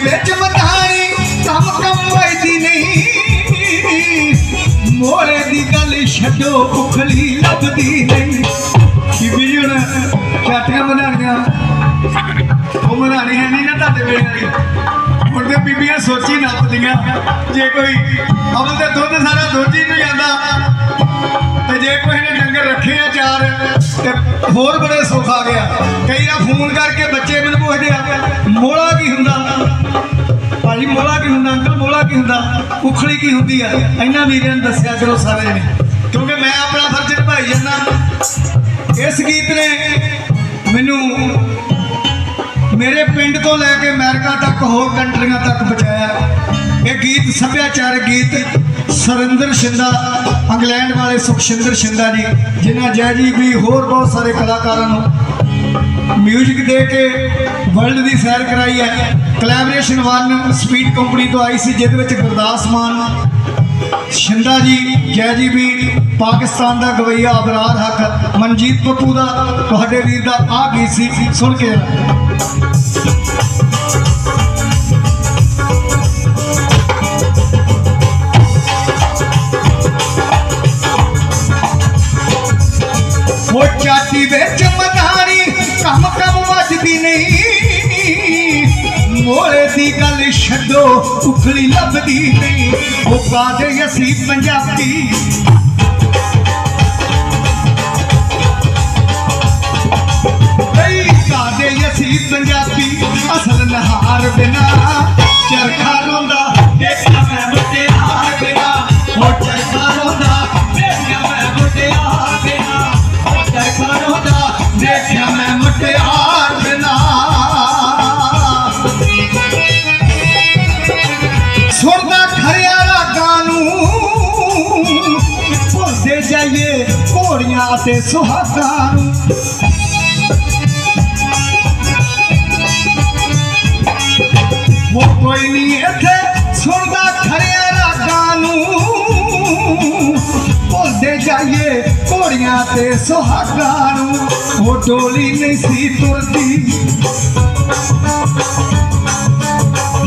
ਵਿੱਚ ਮਧਾਣੀ ਕੰਮ ਕੰਮ ਵੈਦੀ ਨਹੀਂ। ਮੋਲੇ ਦੀ ਗੱਲ ਛੱਡੋ, ਉਖਲੀ ਲੱਭਦੀ ਨਹੀਂ। ਬੀਬੀ ਜੀ ਹੁਣ ਚਾਟੀਆਂ ਬਣਾਉਣੀਆਂ? ਉਹ ਬਣਾਉਣੀ ਹੈ ਨਹੀਂ ਨਾ ਤੁਹਾਡੇ ਵੇਲੇ ਵਾਲੀ। ਹੁਣ ਤੇ ਬੀਬੀਆਂ ਸੋਚੀ ਨੱਪਦੀਆਂ। ਜੇ ਕੋਈ ਅਮਲ ਤੇ ਦੁੱਧ, ਸਾਰਾ ਦੋਜੀ ਨੂੰ ਜਾਂਦਾ। ਤੇ ਜੇ ਕੋਈ ਨੇ ਡੰਗਰ ਰੱਖੇ ਆ ਚਾਰ, ਤੇ ਹੋਰ ਬੜੇ ਸੁੱਖ ਆ ਗਿਆ ਕਈ ਨਾ ਫੋਨ ਕਰਕੇ ਬੱਚੇ ਮੈਨੂੰ ਪੁੱਛਦੇ ਆ ਮੋਲਾ ਕੀ ਹੁੰਦਾ? ਭਾਜੀ ਮੋਲਾ ਕੀ ਹੁੰਦਾ? ਅੰਕਲ ਮੋਲਾ ਕੀ ਹੁੰਦਾ? ਉਖਲੀ ਕੀ ਹੁੰਦੀ ਆ? ਇਹਨਾਂ ਵੀਰਾਂ ਨੂੰ ਦੱਸਿਆ ਕਰੋ ਸਾਰੇ ਨੇ ਕਿਉਂਕਿ ਮੈਂ ਆਪਣਾ ਫਰਜ਼ ਨਿਭਾਈ ਜਾਂਦਾ। ਇਸ ਗੀਤ ਨੇ ਮੈਨੂੰ ਮੇਰੇ ਪਿੰਡ ਤੋਂ ਲੈ ਕੇ ਅਮਰੀਕਾ ਤੱਕ, ਹੋਰ ਕੰਟਰੀਆਂ ਤੱਕ ਪਹੁੰਚਾਇਆ। ਇਹ ਗੀਤ ਸੱਭਿਆਚਾਰਕ ਗੀਤ ਸਰਿੰਦਰ ਸ਼ਿੰਦਾ, ਇੰਗਲੈਂਡ ਵਾਲੇ ਸੁਖਸ਼ਿੰਦਰ ਸ਼ਿੰਦਾ ਜੀ, ਜਿਨ੍ਹਾਂ ਜੈ ਜੀ ਵੀ ਹੋਰ ਬਹੁਤ ਸਾਰੇ ਕਲਾਕਾਰਾਂ ਨੂੰ ਮਿਊਜ਼ਿਕ ਦੇ ਕੇ ਵਰਲਡ ਦੀ ਸੈਰ ਕਰਾਈ ਹੈ। ਕੋਲੈਬੋਰੇਸ਼ਨ ਵਨ ਸਪੀਡ ਕੰਪਨੀ ਤੋਂ ਆਈ ਸੀ, ਜਿਹਦੇ ਵਿੱਚ ਗੁਰਦਾਸ ਮਾਨ, ਸ਼ਿੰਦਾ ਜੀ ਜੈ ਜੀ ਵੀ ਪਾਕਿਸਤਾਨ ਦਾ ਗਵਈਆ ਅਬਰਾਰ ਹੱਕ ਮਨਜੀਤ ਪੱਪੂ ਦਾ, ਤੁਹਾਡੇ ਵੀਰ ਦਾ ਆ ਗੀਤ ਸੀ, ਸੁਣ ਕੇ। ਉਹ ਚਾਟੀ ਛੱਡੋ, ਉਖਲੀ ਲੱਭਦੀ ਨਹੀਂ। ਉਹ ਕਾਦੇ ਅਸੀਂ ਪੰਜਾਬੀ। ਕਈ ਕਾਦੇ ਅਸੀਂ ਪੰਜਾਬੀ, ਅਸਲ ਨਹਾਰ ਬਿਨਾ। ਚਰਖਾ ਰੋਂਦਾ, ਦੇਖਿਆ ਮੈਂ ਮੁਟਿਆਰ ਬਿਨਾ। ਉਹ ਚਰਖਾ ਰੋਂਦਾ, ਦੇਖਿਆ ਮੈਂ ਮੁਟਿਆਰ ਬਿਨਾ। ਉਹ ਚਰਖਾ ਰੋਂਦਾ, ਦੇਖਿਆ ਮੈਂ ਮੁਟਿਆਰ ਘੋੜੀਆਂ ਤੇ ਸੁਹਾਗਾਂ ਨੂੰ ਉਹ ਕੋਈ ਨਹੀਂ ਇੱਥੇ ਸੁਣਦਾ ਖਰਿਆ ਰਾਗਾਂ ਨੂੰ ਭੁੱਲਦੇ ਜਾਈਏ ਘੋੜੀਆਂ ਤੇ ਸੁਹਾਗਾਂ ਨੂੰ ਉਹ ਡੋਲੀ ਨਹੀਂ ਸੀ ਤੁਰਦੀ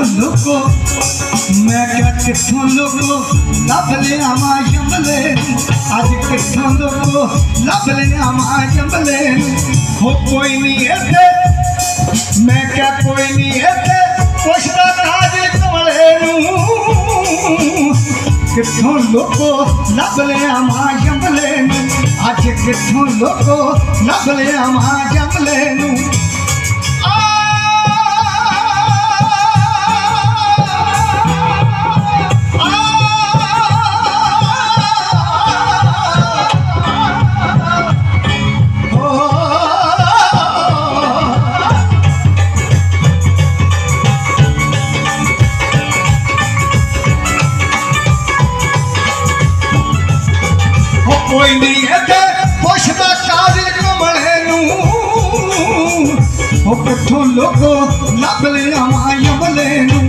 ਕਿੱਥੋਂ ਲੁਕੋ ਮੈਂ ਕਿਹਾ ਕਿੱਥੋਂ ਲੁਕੋ ਲੱਭ ਲਿਆ ਮਾਂ ਜੰਬਲੇ ਅੱਜ ਕਿੱਥੋਂ ਲੁਕੋ ਲੱਭ ਲਿਆ ਮਾਂ ਜੰਬਲੇ ਉਹ ਕੋਈ ਨਹੀਂ ਇੱਥੇ ਮੈਂ ਕਿਹਾ ਕੋਈ ਨਹੀਂ ਇੱਥੇ ਪੁੱਛਦਾ ਕਾਜਲ ਕਮਲੇ ਨੂੰ ਕਿੱਥੋਂ ਲੋਕੋ ਲੱਭ ਲਿਆ ਮਾਂ ਜੰਬਲੇ ਨੂੰ ਅੱਜ ਕਿੱਥੋਂ ਲੋਕੋ ਲੱਭ ਕੋਈ ਨਹੀਂ ਇੱਥੇ। ਪੁੱਛਦਾ ਕਾਜਲ ਕਮਲੇ ਨੂੰ। ਉਹ ਕਿੱਥੋਂ ਲੋਕੋ ਲੱਭ ਲਿਆ ਮਾਂ ਨੂੰ।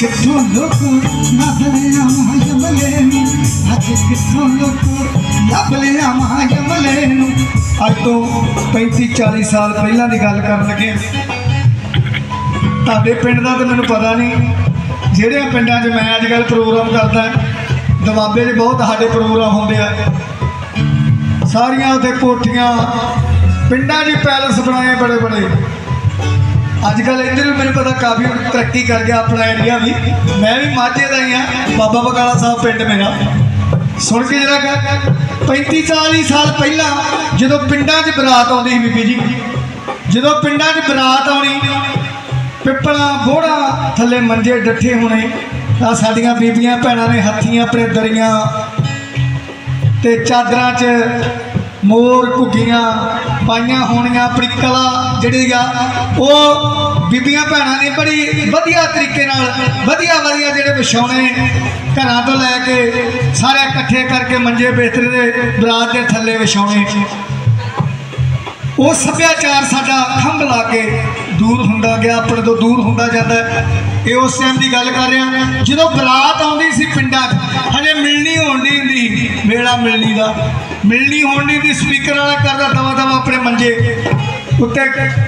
ਕਿੱਥੋਂ ਲੋਕੋ ਲੱਭ ਲਿਆ ਮਾਂ ਨੂੰ। ਅੱਜ ਕਿੱਥੋਂ ਲੋਕੋ ਲੱਭ ਲਿਆ ਮਾਂ ਨੂੰ। ਅੱਜ ਤੋਂ 35 40 ਸਾਲ ਪਹਿਲਾਂ ਦੀ ਗੱਲ ਕਰਨ ਲੱਗੇ ਤੁਹਾਡੇ ਪਿੰਡ ਦਾ ਤਾਂ ਮੈਨੂੰ ਪਤਾ ਨਹੀਂ। ਜਿਹੜੇ ਪਿੰਡਾਂ 'ਚ ਮੈਂ ਅੱਜ ਕੱਲ੍ਹ ਪ੍ਰੋਗਰਾਮ ਕਰਦਾ ਦਵਾਬੇ 'ਚ ਬਹੁਤ ਸਾਡੇ ਪ੍ਰੋਗਰਾਮ ਹੁੰਦੇ ਆ। ਸਾਰੀਆਂ ਉੱਥੇ ਕੋਠੀਆਂ, ਪਿੰਡਾਂ 'ਚ ਪੈਲਸ ਬਣਾਏ ਬੜੇ ਬੜੇ। ਅੱਜ ਕੱਲ ਇੱਧਰ ਵੀ ਮੈਨੂੰ ਪਤਾ ਕਾਫੀ ਤਰੱਕੀ ਕਰ ਗਿਆ ਆਪਣਾ ਏਰੀਆ ਵੀ। ਮੈਂ ਵੀ ਮਾਝੇ ਦਾ ਹੀ ਆ, ਬਾਬਾ ਬਕਾਲਾ ਸਾਹਿਬ ਪਿੰਡ ਮੇਰਾ। ਸੁਣ ਕੇ ਜਰਾ 35 40 ਸਾਲ ਪਹਿਲਾਂ ਜਦੋਂ ਪਿੰਡਾਂ 'ਚ ਬਰਾਤ ਆਉਂਦੀ ਸੀ ਬੀਬੀ ਜੀ, ਜਦੋਂ ਪਿੰਡਾਂ 'ਚ ਬਰਾਤ ਆਉਣੀ, ਪਿੱਪਲਾਂ ਬੋੜਾ ਥੱਲੇ ਮੰਜੇ ਡੱਠੇ ਹੋਣੇ ਤਾਂ ਸਾਡੀਆਂ ਬੀਬੀਆਂ ਭੈਣਾਂ ਨੇ ਹੱਥੀਆਂ ਆਪਣੇ ਦਰੀਆਂ ਤੇ ਚਾਦਰਾਂ 'ਚ ਮੋਰ ਘੁੱਗੀਆਂ ਪਾਈਆਂ ਹੋਣੀਆਂ ਆਪਣੀ ਕਲਾ ਜਿਹੜੀ ਆ, ਉਹ ਬੀਬੀਆਂ ਭੈਣਾਂ ਨੇ ਬੜੀ ਵਧੀਆ ਤਰੀਕੇ ਨਾਲ, ਵਧੀਆ ਵਧੀਆ ਜਿਹੜੇ ਵਿਛਾਉਣੇ ਘਰਾਂ ਤੋਂ ਲੈ ਕੇ ਸਾਰੇ ਇਕੱਠੇ ਕਰਕੇ ਮੰਜੇ ਬਿਸਤਰੇ ਦੇ ਬਰਾਤ ਦੇ ਥੱਲੇ ਵਿਛਾਉਣੇ। ਉਹ ਸੱਭਿਆਚਾਰ ਸਾਡਾ ਖੰਭ ਲਾ ਕੇ ਦੂਰ ਹੁੰਦਾ ਗਿਆ, ਆਪਣੇ ਤੋਂ ਦੂਰ ਹੁੰਦਾ ਜਾਂਦਾ ਇਹ ਉਸ ਟਾਈਮ ਦੀ ਗੱਲ ਕਰ ਰਿਹਾ। ਜਦੋਂ ਬਰਾਤ ਆਉਂਦੀ ਸੀ ਪਿੰਡਾਂ 'ਚ, ਹਜੇ ਮਿਲਣੀ ਹੋਣੀ ਹੁੰਦੀ ਵੇਲਾ ਮਿਲਣੀ ਦਾ। ਮਿਲਣੀ ਹੋਣੀ ਦੀ ਸਪੀਕਰ ਵਾਲਾ ਕਰਦਾ ਦਵਾ ਦਵਾ ਆਪਣੇ ਮੰਜੇ ਉੱਤੇ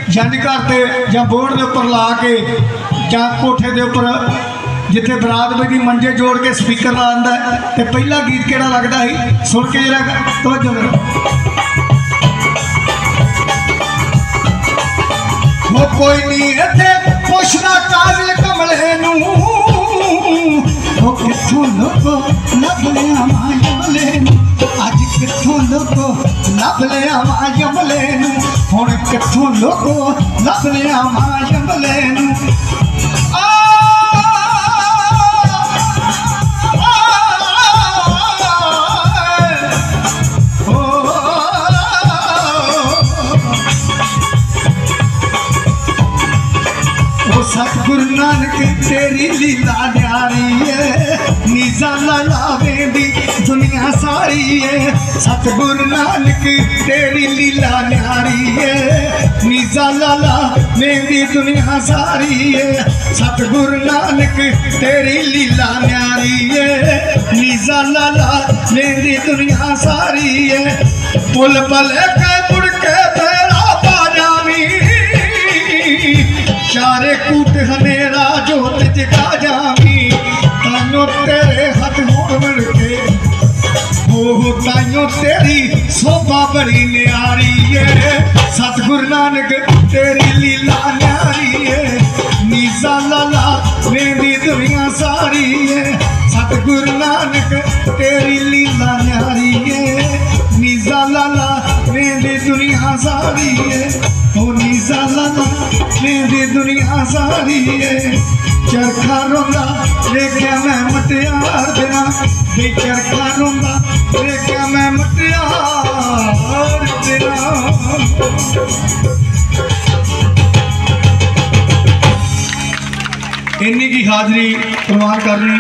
ਜੰਜ ਘਰ ਤੇ ਜਾਂ ਬੋਰਡ ਦੇ ਉੱਪਰ ਲਾ ਕੇ ਜਾਂ ਕੋਠੇ ਦੇ ਉੱਪਰ ਜਿੱਥੇ ਬਰਾਤ ਬੈਠੀ ਮੰਜੇ ਜੋੜ ਕੇ ਸਪੀਕਰ ਲਾ ਦਿੰਦਾ ਹੈ। ਤੇ ਪਹਿਲਾ ਗੀਤ ਕਿਹੜਾ ਲੱਗਦਾ ਸੀ? ਸੁਣ ਕੇ ਜਰਾ ਤਵੱਜੋ ਕਰੋ। ਉਹ ਕੋਈ ਨਹੀਂ ਇੱਥੇ ਪੁੱਛਦਾ ਕਾਜਲ ਕਮਲੇ ਨੂੰ ਉਹ ਕਿੱਥੋਂ ਲੋਕੋ ਲੱਭ ਲਿਆ ਮਾਇਮਲੇ ਨੂੰ ਅੱਜ ਕਿੱਥੋਂ ਲੋਕੋ ਲੱਭ ਲਿਆ ਮਾਇਮਲੇ ਨੂੰ ਹੁਣ ਕਿੱਥੋਂ ਲੋਕੋ ਲੱਭ ਲਿਆ ਮਾਇਮਲੇ ਨੂੰ ਲਾਲਾ ਲਾਵੇ ਦੀ ਦੁਨੀਆ ਸਾਰੀ ਏ। ਸਤਿਗੁਰੂ ਨਾਨਕ, ਤੇਰੀ ਲੀਲਾ ਨਿਆਰੀ ਏ। ਨੀਜ਼ਾ ਲਾਲਾ ਦੀ ਦੁਨੀਆ ਸਾਰੀ ਏ। ਸਤਿਗੁਰੂ ਨਾਨਕ, ਤੇਰੀ ਲੀਲਾ ਨਿਆਰੀ ਏ। ਨੀਜ਼ਾ ਲਾਲਾ ਦੀ ਦੁਨੀਆ ਸਾਰੀ ਏ। ਪੁੱਲ ਪਲ ਕੇ ਮੁੜ ਤੇਰਾ ਪਾ ਜਾਵੀ। ਚਾਰੇ ਕੂਟ ਹਨੇਰਾ ਜੋਤ ਜਗਾ ਜਾਵੀ। ਤਾਨੋ ਤੇਰੇ ਸੋਭਾ ਨਿਆਰੀ ਏ। ਸਤਿਗੁਰ ਨਾਨਕ, ਤੇਰੀ ਲੀਲਾ ਨਿਆਰੀ ਏ। ਨੀਜ਼ਾ ਲਾਲਾ ਵੇਂਦੀ ਦੁਨੀਆ ਸਾਰੀ ਏ। ਸਤਿਗੁਰ ਨਾਨਕ, ਤੇਰੀ ਲੀਲਾ ਨਿਆਰੀ ਏ। ਨੀਜ਼ਾ ਲਾਲਾ ਵੇਂਦੀ ਦੁਨੀਆ ਸਾਰੀ ਏ। ਉਹ ਨੀਜ਼ਾ ਲਾਲਾ ਵੇਂਦੀ ਦੁਨੀਆ ਸਾਰੀ ਏ। ਚਰਖਾ ਰੋਂਦਾ ਵੇਖਿਆ ਮੈਂ ਮਟਿਆਰ ਦੇਣਾ ਵੀ ਚਰਖਾ ਰੋਂਦਾ ਵੇਖਿਆ ਮੈਂ ਮਟਿਆਰ ਦੇਣਾ ਇੰਨੀ ਕੀ ਹਾਜ਼ਰੀ ਪ੍ਰਵਾਨ ਕਰਨੀ